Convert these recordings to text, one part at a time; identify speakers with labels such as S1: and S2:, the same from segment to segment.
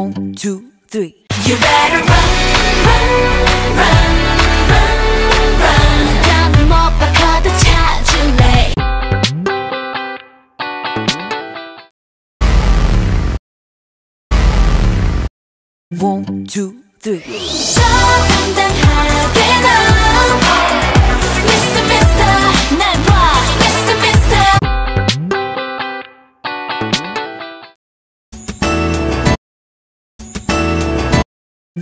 S1: One, two, three.
S2: You better run, run, run.
S1: One, two, three.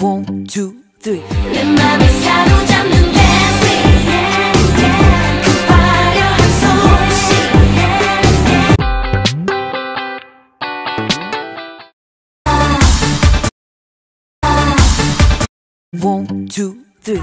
S1: One, two, three.
S2: 내 맘을 사로잡는
S1: One, two, three.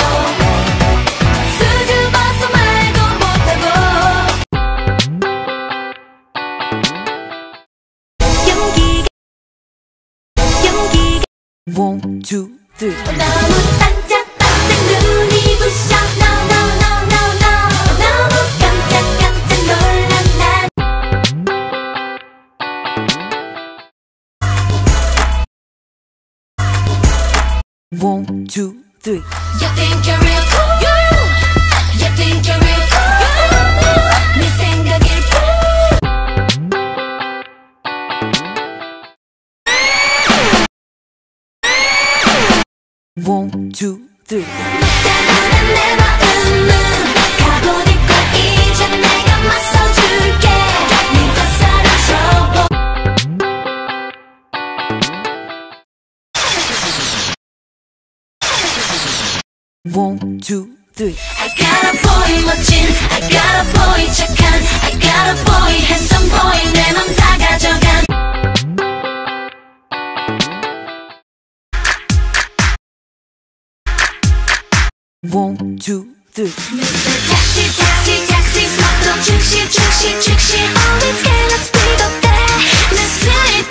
S1: One, two, three.
S2: 너무 반짝 반짝 눈이 부셔. No, no, no, no, no. 너무 깜짝 깜짝 놀란 난.
S1: One, two, three.
S2: You think you're real cool?
S1: One, two, three.
S2: I got a boy 멋진, I got a boy 착한, I got a boy handsome boy 내 맘 다 가져간.
S1: One, two, three. Mr.
S2: Taxi, taxi, taxi, 스마트 중시, 중시, 즉시, always gonna speed up there. 내
S1: 슬립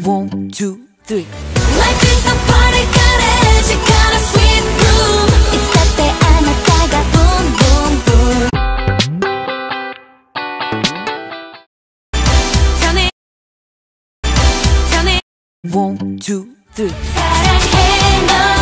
S1: One, two, three.
S2: Life is a party, 가래지 가라 sweet room. It's that day 안았다가 boom boom boom. 전해, 전해.
S1: One, two, three.
S2: 사랑해 너.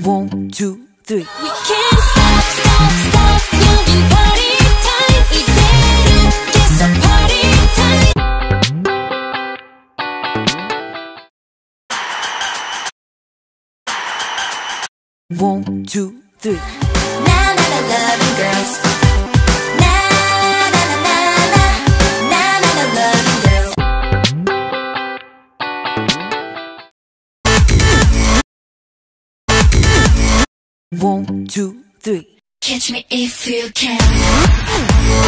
S1: One, two, three.
S2: We can't stop, stop, stop. You've party time. We better get some party time.
S1: One, two, three.
S2: Now that I loving girls.
S1: three.
S2: Catch me if you can.